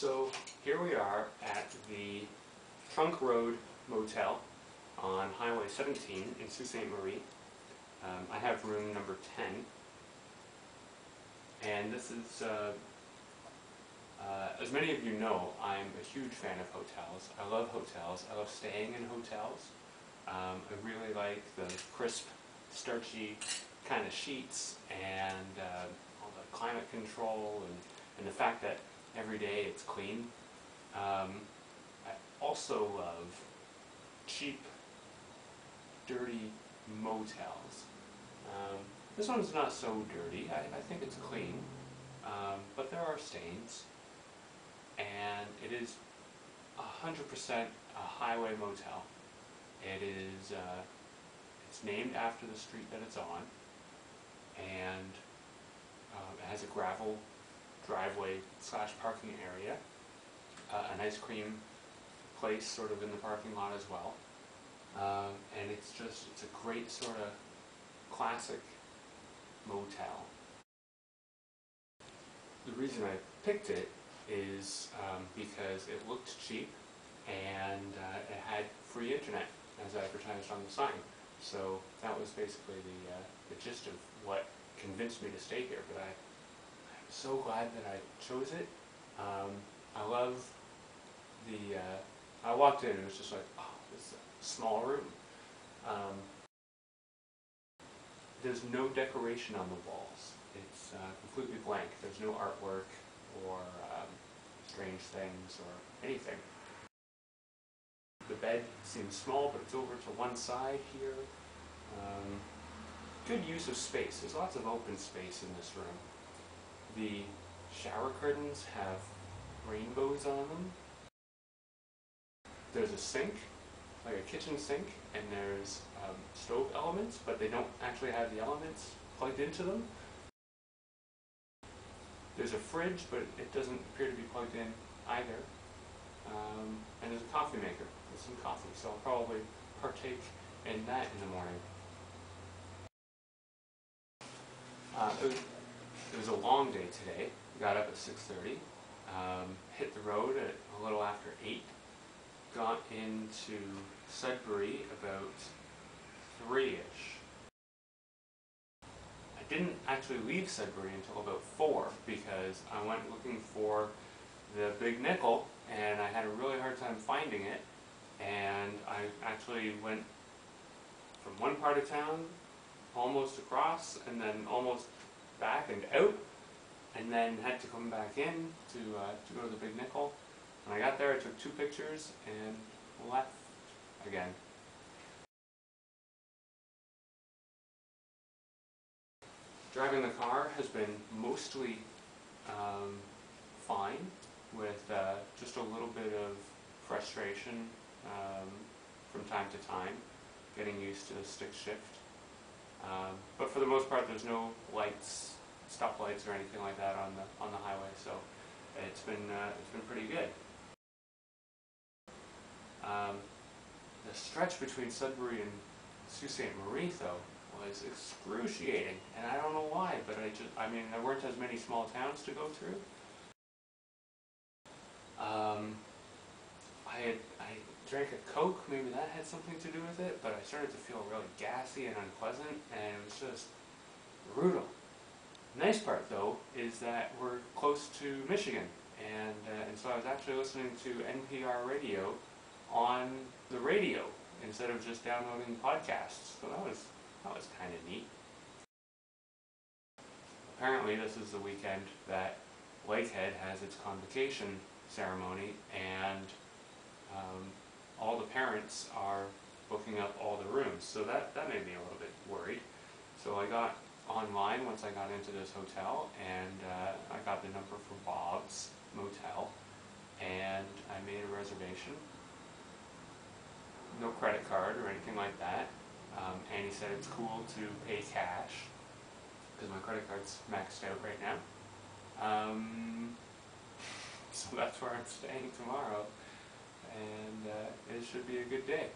So here we are at the Trunk Road Motel on Highway 17 in Sault Ste. Marie. Um, I have room number 10. And this is, uh, uh, as many of you know, I'm a huge fan of hotels. I love hotels. I love staying in hotels. Um, I really like the crisp, starchy kind of sheets and uh, all the climate control and, and the fact that every day it's clean. Um, I also love cheap, dirty motels. Um, this one's not so dirty. I, I think it's clean, um, but there are stains. And it is 100% a highway motel. It is, uh, it's named after the street that it's on, and um, it has a gravel driveway slash parking area, uh, an ice cream place sort of in the parking lot as well. Um, and it's just, it's a great sort of classic motel. The reason I picked it is um, because it looked cheap and uh, it had free internet as advertised on the sign. So that was basically the, uh, the gist of what convinced me to stay here. But I, so glad that I chose it. Um, I love the, uh, I walked in and it was just like, oh, this is a small room. Um, there's no decoration on the walls. It's uh, completely blank. There's no artwork or um, strange things or anything. The bed seems small, but it's over to one side here. Um, good use of space. There's lots of open space in this room. The shower curtains have rainbows on them. There's a sink, like a kitchen sink, and there's um, stove elements, but they don't actually have the elements plugged into them. There's a fridge, but it doesn't appear to be plugged in either. Um, and there's a coffee maker with some coffee, so I'll probably partake in that in the morning. Uh, it, was, a long day today. Got up at 6.30, um, hit the road at a little after 8, got into Sudbury about 3-ish. I didn't actually leave Sudbury until about 4 because I went looking for the Big Nickel and I had a really hard time finding it and I actually went from one part of town almost across and then almost back and out and then had to come back in to, uh, to go to the Big Nickel. When I got there I took two pictures and left again. Driving the car has been mostly um, fine with uh, just a little bit of frustration um, from time to time, getting used to the stick shift. Um, but for the most part, there's no lights, stoplights or anything like that on the on the highway, so it's been uh, it's been pretty good. Um, the stretch between Sudbury and Sault Ste. Marie, though, was excruciating, and I don't know why, but I just I mean there weren't as many small towns to go through. Um, I had I drank a Coke, maybe that had something to do with it, but I started to feel really gassy and unpleasant, and it was just brutal. nice part, though, is that we're close to Michigan, and, uh, and so I was actually listening to NPR radio on the radio instead of just downloading podcasts, so that was, that was kind of neat. Apparently this is the weekend that Lakehead has its convocation ceremony, and parents are booking up all the rooms. So that, that made me a little bit worried. So I got online once I got into this hotel and uh, I got the number for Bob's Motel and I made a reservation. No credit card or anything like that. Um, and he said it's cool to pay cash because my credit card's maxed out right now. Um, so that's where I'm staying tomorrow and uh, it should be a good day.